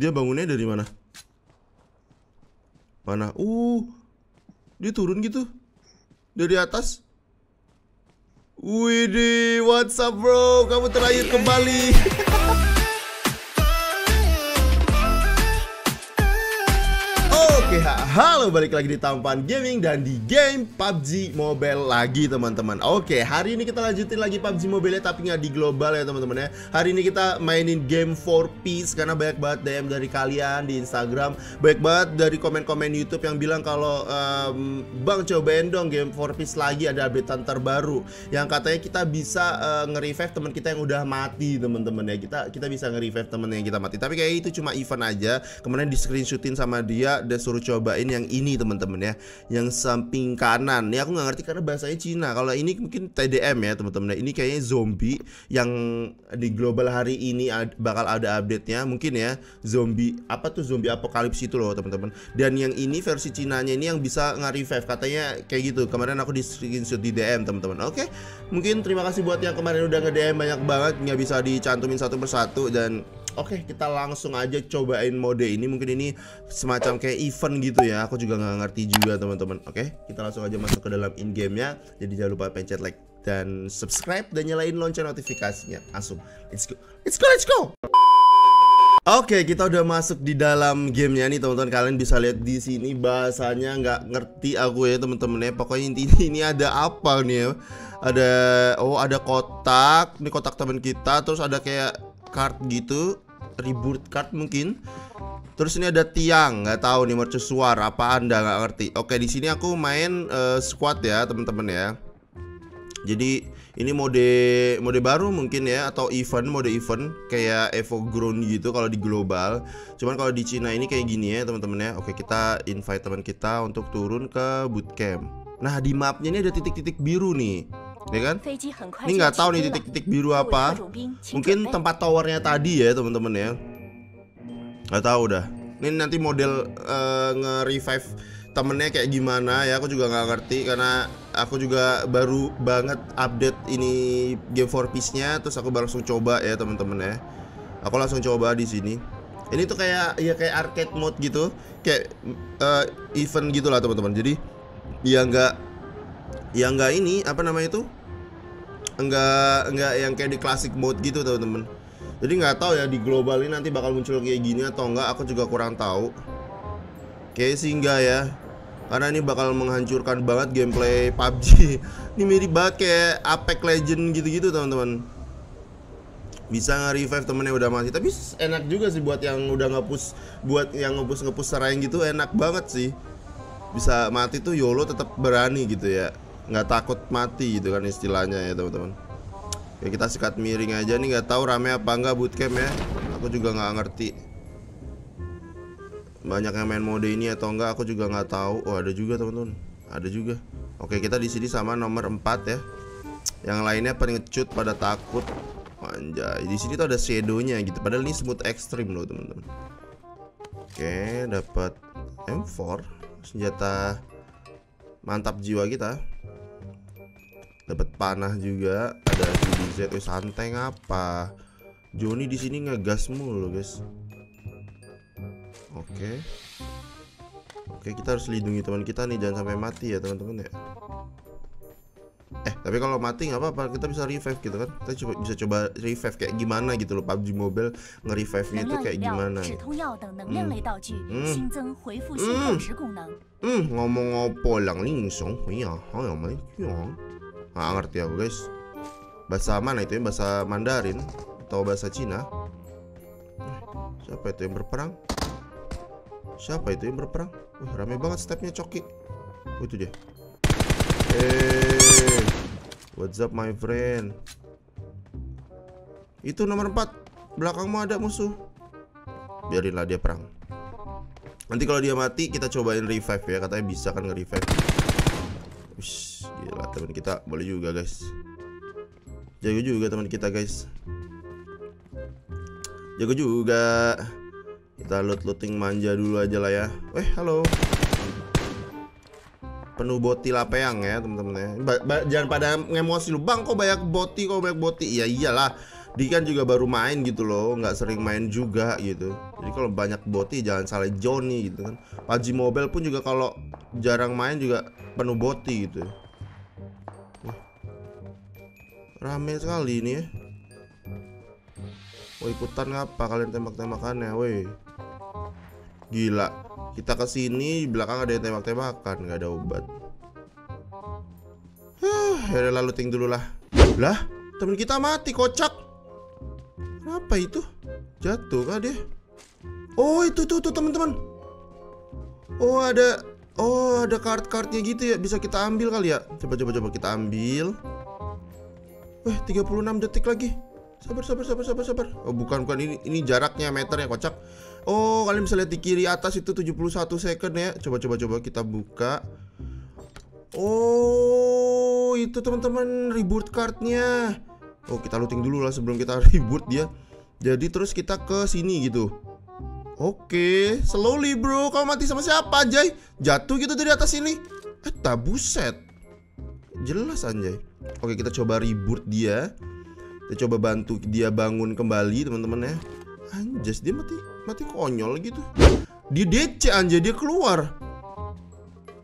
Dia bangunnya dari mana? Mana? Uh, dia turun gitu dari atas. Widih, what's up bro? Kamu terlahir kembali. halo balik lagi di Tampan Gaming dan di game PUBG Mobile lagi teman-teman. Oke, hari ini kita lanjutin lagi PUBG Mobile tapi nggak di global ya teman-teman ya. Hari ini kita mainin game 4 piece karena banyak banget DM dari kalian di Instagram, banyak banget dari komen-komen YouTube yang bilang kalau em, Bang cobain dong game 4 piece lagi ada updatean terbaru yang katanya kita bisa eh, nge-revive teman kita yang udah mati teman-teman ya. Kita kita bisa nge-revive temen yang kita mati. Tapi kayak itu cuma event aja. Kemudian di screenshotin sama dia dan suruh cobain yang ini teman-teman ya. Yang samping kanan. Ya aku nggak ngerti karena bahasanya Cina. Kalau ini mungkin TDM ya teman-teman. Ini kayaknya zombie yang di global hari ini bakal ada update nya mungkin ya zombie apa tuh zombie apokalips itu loh teman-teman. Dan yang ini versi Cinanya ini yang bisa nge-revive. Katanya kayak gitu. Kemarin aku di screenshot di DM teman-teman. Oke mungkin terima kasih buat yang kemarin udah nge-DM banyak banget. Nggak bisa dicantumin satu persatu dan Oke, kita langsung aja cobain mode ini. Mungkin ini semacam kayak event gitu ya. Aku juga nggak ngerti juga teman-teman. Oke, kita langsung aja masuk ke dalam in game-nya. Jadi jangan lupa pencet like dan subscribe dan nyalain lonceng notifikasinya. Langsung, let's go, let's go, let's go. Oke, kita udah masuk di dalam gamenya nih teman-teman. Kalian bisa lihat di sini bahasanya nggak ngerti aku ya teman-teman ya. Pokoknya intinya ini ada apa nih ya? Ada oh ada kotak, ini kotak teman kita. Terus ada kayak card gitu, reboot card mungkin. Terus ini ada tiang, nggak tahu nih mercusuar apa anda nggak ngerti. Oke di sini aku main eh, squad ya teman-teman ya. Jadi ini mode mode baru mungkin ya atau event mode event kayak Evo Ground gitu kalau di global. Cuman kalau di Cina ini kayak gini ya teman-teman ya. Oke kita invite teman kita untuk turun ke bootcamp. Nah di mapnya ini ada titik-titik biru nih, ya kan? Ini nggak tahu nih titik-titik biru apa. Mungkin tempat towernya tadi ya teman-teman ya. Nggak tahu dah. Ini nanti model uh, nge-revive temennya kayak gimana ya aku juga nggak ngerti karena aku juga baru banget update ini game for peace nya terus aku langsung coba ya teman-teman ya aku langsung coba di sini ini tuh kayak ya kayak arcade mode gitu kayak uh, event gitulah teman-teman jadi ya nggak ya nggak ini apa namanya itu? Enggak enggak yang kayak di classic mode gitu teman-teman. Jadi nggak tahu ya di global ini nanti bakal muncul kayak gini atau enggak aku juga kurang tahu. Kayak sih enggak ya. Karena ini bakal menghancurkan banget gameplay PUBG ini mirip banget kayak Apex Legend gitu-gitu teman-teman. Bisa nge-revive temennya udah mati. Tapi enak juga sih buat yang udah ngepus buat yang ngepus ngepus serang gitu enak banget sih. Bisa mati tuh YOLO tetap berani gitu ya nggak takut mati gitu kan istilahnya ya teman-teman. Ya kita sikat miring aja nih nggak tahu rame apa enggak bootcamp ya. Aku juga nggak ngerti. Banyak yang main mode ini atau enggak aku juga nggak tahu. Oh ada juga teman-teman. Ada juga. Oke kita di sini sama nomor 4 ya. Yang lainnya pada ngecut pada takut. Anjay, di sini tuh ada shadownya gitu. Padahal ini smooth extreme loh teman-teman. Oke, dapat M4 senjata mantap jiwa kita dapat panah juga. Ada CDZ, eh, santai ngapa? Joni di sini ngegas mulu guys. Oke. Oke kita harus lindungi teman kita nih. Jangan sampai mati ya teman-teman ya. Eh tapi kalau mati nggak apa-apa. Kita bisa revive gitu kan. Kita coba bisa coba revive kayak gimana gitu loh. PUBG Mobile nge-revive nya itu kayak gimana. Ya hmm. Hmm. Hmm. ngomong ngopo lang langsung ya ya Nggak ngerti aku guys. Bahasa mana itu ya? Bahasa Mandarin atau bahasa Cina? Siapa itu yang berperang? Siapa itu yang berperang? Wih, rame banget stepnya Coki. Oh, itu dia. Eh, what's up my friend? Itu nomor 4 Belakangmu ada musuh. Biarinlah dia perang. Nanti kalau dia mati kita cobain revive ya Katanya bisa kan nge-revive Wish, gila teman kita boleh juga guys. Jago juga teman kita guys. Jago juga. Kita loot-looting manja dulu aja lah ya. Eh halo. Penuh boti lapeang ya teman-teman ya. Ba- ba- Jangan pada ngemosi lu. Bang kok banyak boti kok banyak boti? Iya iyalah. Dia kan juga baru main gitu loh, nggak sering main juga gitu. Jadi kalau banyak boti jangan salah Johnny gitu kan. PUBG Mobile pun juga kalau jarang main juga penuh boti gitu. Wah. Rame sekali ini ya. Wah ikutan ngapa kalian tembak-tembakannya, woi. Gila. Kita ke sini di belakang ada yang tembak-tembakan, nggak ada obat. Huh, ya udah lalu ting dulu lah. Lah, temen kita mati kocak. Kenapa itu? Jatuh kah dia? Oh, itu tuh tuh teman-teman. Oh, ada Oh, ada kart-kartnya gitu ya. Bisa kita ambil kali ya. Coba coba coba kita ambil. Wah, 36 detik lagi. Sabar sabar sabar sabar sabar. Oh, bukan bukan ini ini jaraknya meternya kocak. Oh, kalian bisa lihat di kiri atas itu 71 second ya. Coba coba coba kita buka. Oh, itu teman-teman reboot cardnya. Oh, kita looting dulu lah sebelum kita reboot dia. Jadi terus kita ke sini gitu. Oke, slowly bro. Kamu mati sama siapa, Anjay? Jatuh gitu dari atas ini. Eh, tabuset. Jelas Anjay. Oke, kita coba reboot dia. Kita coba bantu dia bangun kembali, teman-teman ya. Anjas, dia mati mati konyol gitu. Dia DC Anjay, dia keluar.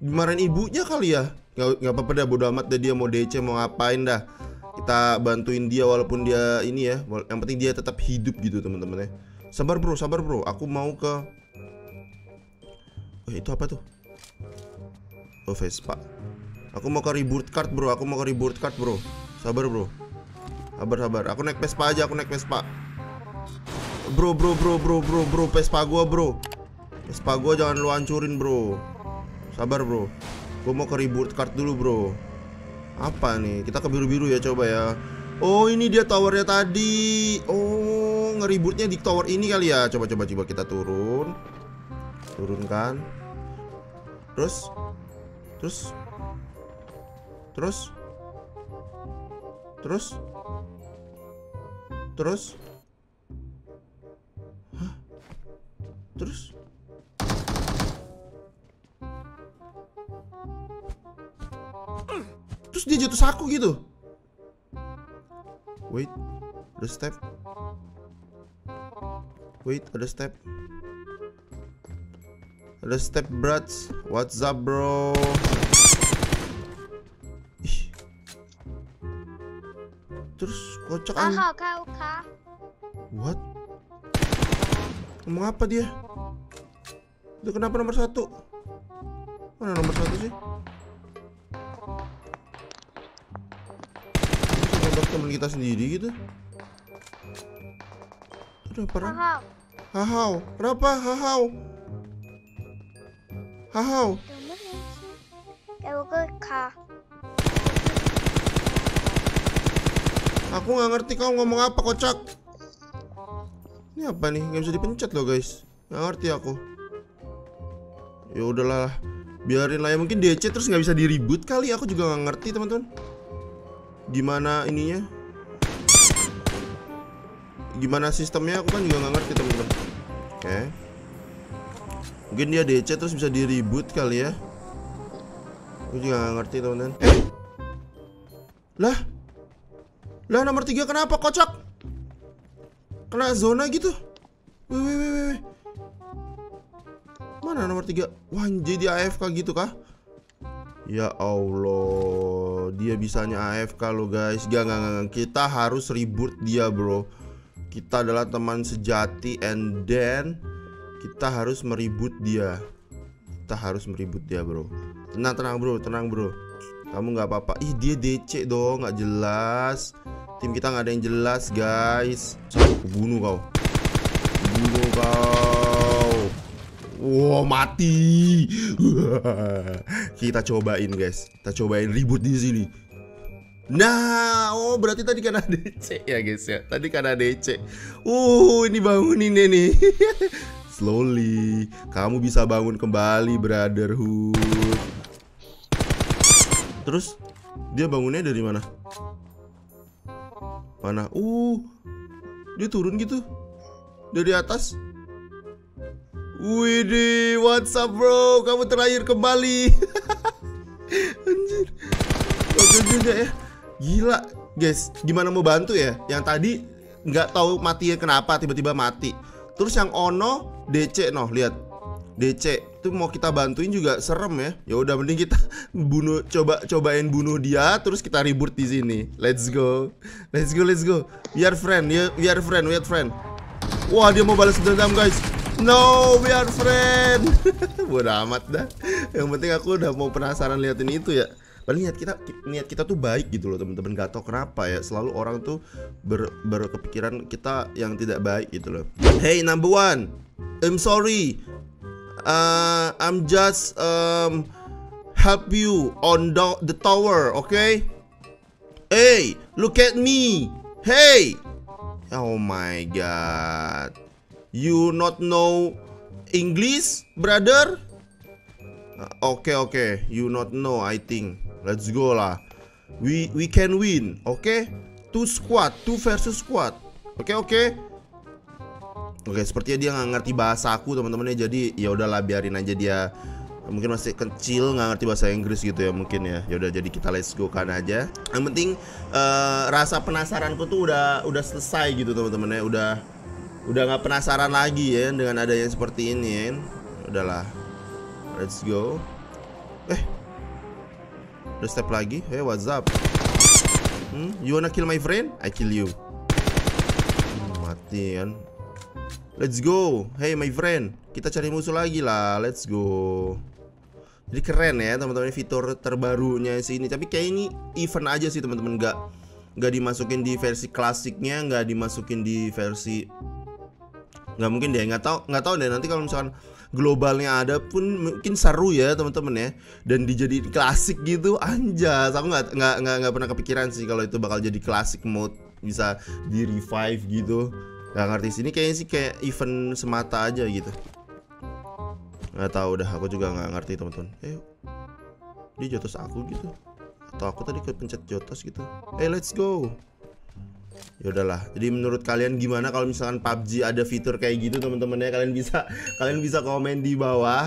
Dimarahin ibunya kali ya. Gak, gak apa-apa dah, bodo amat dah dia mau DC mau ngapain dah. Kita bantuin dia walaupun dia ini ya. Yang penting dia tetap hidup gitu, teman-teman ya. Sabar bro, sabar bro. Aku mau ke. Oh itu apa tuh? Oh Vespa. Aku mau ke reboot card bro. Aku mau ke reboot card bro. Sabar bro. Sabar sabar. Aku naik Vespa aja. Aku naik Vespa. Bro bro bro bro bro bro Vespa gua bro. Vespa gua jangan lu hancurin bro. Sabar bro. Gua mau ke reboot card dulu bro. Apa nih? Kita ke biru-biru ya coba ya. Oh ini dia towernya tadi Oh ngeributnya di tower ini kali ya. Coba coba coba kita turun. Turunkan Terus? Terus? Terus? Terus? Terus? Terus? Terus dia jatuh saku gitu. Wait, ada step. Wait, ada step. Ada step, brats. What's up, bro? Terus kocak Aha. What? Ngomong apa dia? Itu kenapa nomor satu? Mana nomor satu sih? Coba temen kita sendiri gitu udah perang. Hahau. Hahau. Kenapa hahau? Hahau. Aku nggak ngerti kau ngomong apa kocak. Ini apa nih? Gak bisa dipencet loh guys. Gak ngerti aku. Ya udahlah, biarin lah ya mungkin DC terus nggak bisa diribut kali. Aku juga nggak ngerti teman-teman. Gimana ininya? Gimana sistemnya? Aku kan juga nggak ngerti teman-teman. Oke. Mungkin dia DC terus bisa di reboot kali ya. Aku juga nggak ngerti teman-teman. Eh, lah, lah nomor tiga kenapa kocak? Kena zona gitu. Wih, wih, wih, wih. Mana nomor tiga? Wah, jadi AFK gitu kah? Ya Allah, dia bisanya AFK lo guys. Gak, gak, gak, gak. Kita harus reboot dia bro. Kita adalah teman sejati and then kita harus meribut dia. Kita harus meribut dia bro. Tenang, tenang bro, tenang bro. Kamu nggak apa-apa. Ih dia DC dong, nggak jelas. Tim kita nggak ada yang jelas guys. Bunuh kau. Bunuh kau. Wow mati. kita cobain guys. Kita cobain ribut di sini. Nah, oh berarti tadi karena DC ya guys ya. Tadi karena DC. Uh, ini bangunin nih. Slowly, kamu bisa bangun kembali, brotherhood. Terus dia bangunnya dari mana? Mana? Uh, dia turun gitu dari atas. Widih, what's up bro? Kamu terakhir kembali. Anjir. Oke juga ya. Gila, guys. Gimana mau bantu ya? Yang tadi nggak tahu matinya kenapa tiba-tiba mati. Terus yang Ono DC noh lihat DC itu mau kita bantuin juga serem ya. Ya udah mending kita bunuh coba cobain bunuh dia terus kita ribut di sini. Let's go. Let's go, let's go. We are friend, we are friend, we are friend. Wah, dia mau balas dendam, guys. No, we are friend. Bodoh amat dah. Yang penting aku udah mau penasaran liatin itu ya. Paling niat kita niat kita tuh baik gitu loh teman-teman. Gak tau kenapa ya. Selalu orang tuh ber, berkepikiran kita yang tidak baik gitu loh. Hey number one, I'm sorry. Uh, I'm just um, help you on the, the tower, okay? Hey, look at me. Hey. Oh my god. You not know English, brother? Uh, Oke oke, you not know I think. Let's go lah. We we can win, oke? Two squad, two versus squad. Oke oke. Oke, sepertinya dia nggak ngerti bahasa aku teman-teman ya. Jadi ya udahlah biarin aja dia mungkin masih kecil nggak ngerti bahasa Inggris gitu ya mungkin ya ya udah jadi kita let's go kan aja yang penting eh, rasa penasaranku tuh udah udah selesai gitu teman-teman ya udah udah nggak penasaran lagi ya dengan adanya seperti ini ya udahlah let's go eh udah step lagi hey what's up hmm? you wanna kill my friend I kill you Hmm, mati kan Let's go. Hey my friend, kita cari musuh lagi lah. Let's go. Jadi keren ya teman-teman ini fitur terbarunya sini. Tapi kayak ini event aja sih teman-teman, nggak nggak dimasukin di versi klasiknya, nggak dimasukin di versi nggak mungkin deh nggak tahu nggak tahu deh nanti kalau misalkan globalnya ada pun mungkin seru ya teman-teman ya. Dan dijadiin klasik gitu anjas. Aku nggak nggak nggak pernah kepikiran sih kalau itu bakal jadi klasik mode bisa di revive gitu. Nggak ngerti sini kayaknya sih kayak event semata aja gitu. Nggak tahu dah aku juga nggak ngerti teman-teman. Eh dia jotos aku gitu. Atau aku tadi kepencet jotos gitu. Eh let's go ya udahlah jadi menurut kalian gimana kalau misalkan PUBG ada fitur kayak gitu teman-teman ya? Kalian bisa kalian bisa komen di bawah.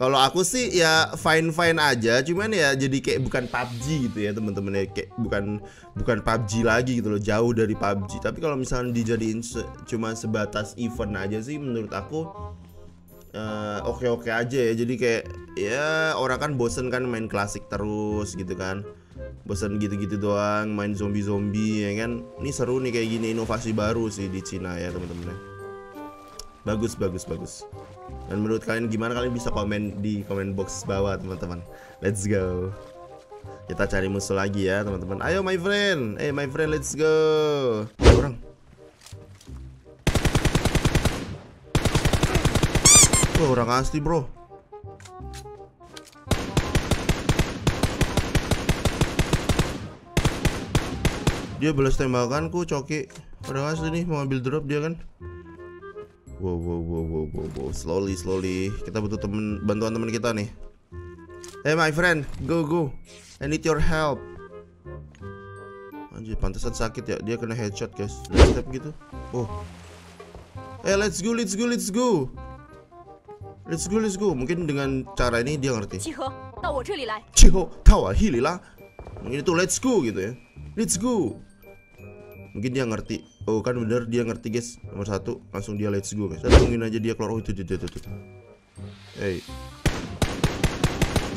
Kalau aku sih ya fine fine aja. Cuman ya jadi kayak bukan PUBG gitu ya teman-teman ya. Kayak bukan bukan PUBG lagi gitu loh jauh dari PUBG tapi kalau misalkan dijadiin se- cuma sebatas event aja sih menurut aku eh, oke-oke aja ya. Jadi kayak ya orang kan bosen kan main klasik terus gitu kan bosan gitu-gitu doang main zombie-zombie ya kan? Ini seru nih kayak gini inovasi baru sih di Cina ya teman-teman ya. bagus bagus bagus. Dan menurut kalian gimana? Kalian bisa komen di komen box bawah teman-teman. Let's go. Kita cari musuh lagi ya teman-teman. Ayo my friend. Eh my friend let's go. Orang orang asli bro Dia balas tembakanku, coki. Padahal asli nih mau ambil drop dia kan. Wow, wow, wow, wow, wow, wow. Slowly, slowly. Kita butuh temen, bantuan teman kita nih. Hey my friend, go go. I need your help. Anjir, pantesan sakit ya. Dia kena headshot, guys. Step gitu. Oh. Eh, hey, let's go, let's go, let's go. Let's go, let's go. Mungkin dengan cara ini dia ngerti. Ciho, tawa hilila. Mungkin itu let's go gitu ya. Let's go. Mungkin dia ngerti. Oh kan bener dia ngerti guys. Nomor satu Langsung dia let's go guys. Tungguin aja dia keluar. Oh itu itu itu, itu. Hey.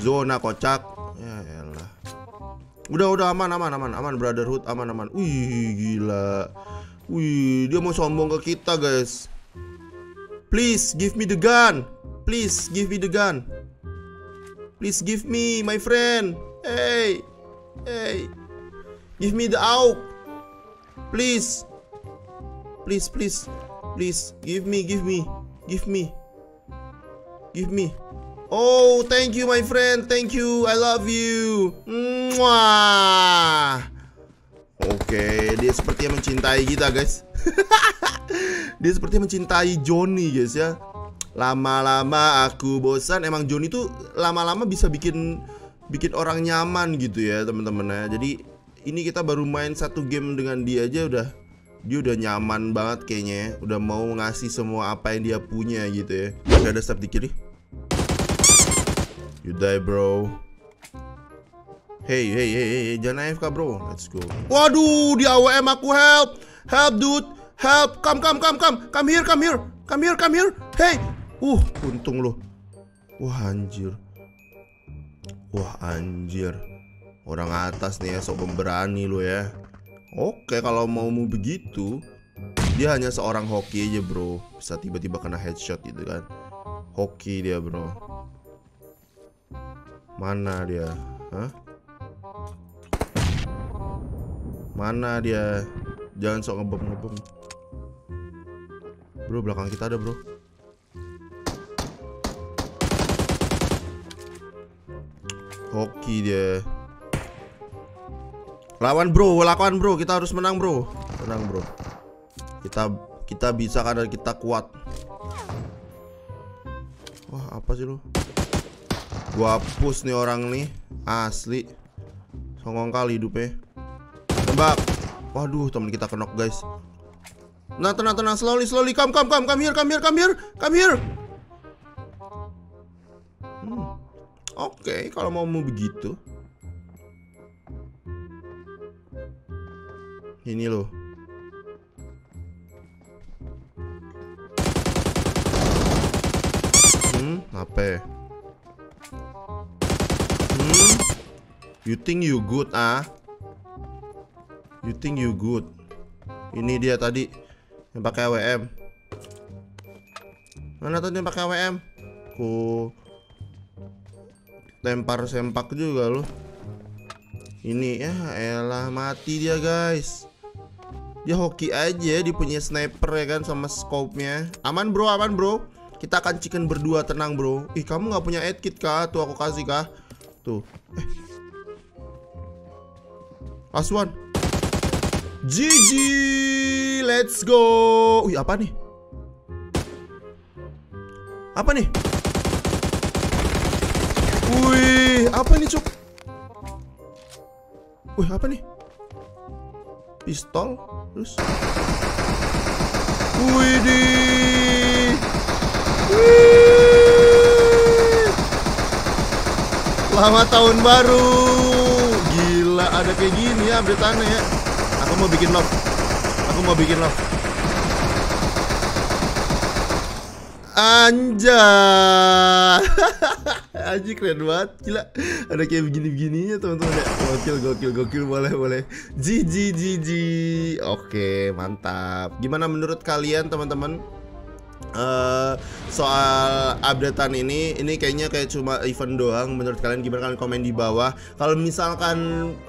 Zona kocak. Ya elah. Udah udah aman aman aman aman brotherhood aman aman. Wih gila. Wih dia mau sombong ke kita guys. Please give me the gun. Please give me the gun. Please give me, my friend. Hey, hey, give me the AUK. Please, please, please, please, give me, give me, give me, give me. Oh, thank you, my friend. Thank you. I love you. Mwah. Oke, dia sepertinya mencintai kita, guys. dia sepertinya mencintai Johnny, guys ya. Lama-lama aku bosan. Emang Johnny tuh lama-lama bisa bikin bikin orang nyaman gitu ya, teman-teman ya. Jadi ini kita baru main satu game dengan dia aja udah dia udah nyaman banget kayaknya ya. Udah mau ngasih semua apa yang dia punya gitu ya. Udah ada step di kiri. You die, bro. Hey, hey, hey, hey, jangan AFK bro. Let's go. Waduh, di AWM aku help. Help, dude. help, come, come, come, come, come here, come here, come here, come here, hey, uh, untung lo, wah anjir, wah anjir, orang atas nih ya, sok pemberani lo ya, oke kalau mau mau begitu, dia hanya seorang hoki aja bro, bisa tiba-tiba kena headshot gitu kan, hoki dia bro, mana dia, hah? Mana dia? Jangan sok ngebom ngebom. Bro, belakang kita ada, Bro. Hoki dia. Lawan, Bro. Lawan, Bro. Kita harus menang, Bro. Menang, Bro. Kita kita bisa karena kita kuat. Wah, apa sih lu? Gua hapus nih orang nih. Asli. Songong kali hidupnya. Tembak. Waduh, teman kita kenok, guys. Nah, tenang, tenang, slowly, slowly. Come, come, come, come here, come here, come here, come here. Hmm. Oke, kalau mau mau begitu. Ini loh. Hmm, apa? ya? Hmm. You think you good, ah? You think you good? Ini dia tadi yang pakai AWM. Mana tadi yang pakai AWM? Ku lempar sempak juga loh. Ini ya elah mati dia guys. Dia hoki aja dia punya sniper ya kan sama scope-nya. Aman bro, aman bro. Kita akan chicken berdua tenang bro. Ih kamu nggak punya kit kah? Tuh aku kasih kah? Tuh. Eh. Aswan. GG, let's go. Wih, apa nih? Apa nih? Wih, apa nih, Cuk? Wih, apa nih? Pistol, terus Wih, di. Selamat tahun baru. Gila, ada kayak gini ya update ya. Aku mau bikin love. Aku mau bikin love. Anjay. Anjir keren banget. Gila. Ada kayak begini-begininya teman-teman ya. Gokil gokil gokil boleh boleh. GG GG. Oke, mantap. Gimana menurut kalian teman-teman? Eh, soal updatean ini ini kayaknya kayak cuma event doang menurut kalian. Gimana kalian komen di bawah? Kalau misalkan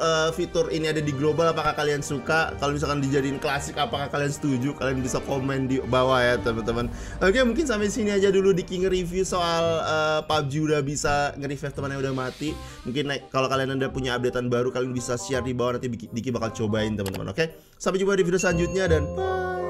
eh, fitur ini ada di global apakah kalian suka? Kalau misalkan dijadiin klasik apakah kalian setuju? Kalian bisa komen di bawah ya teman-teman. Oke mungkin sampai sini aja dulu di King review soal eh, PUBG udah bisa nge-revive teman yang udah mati. Mungkin like, kalau kalian ada punya updatean baru kalian bisa share di bawah nanti Diki bakal cobain teman-teman. Oke sampai jumpa di video selanjutnya dan bye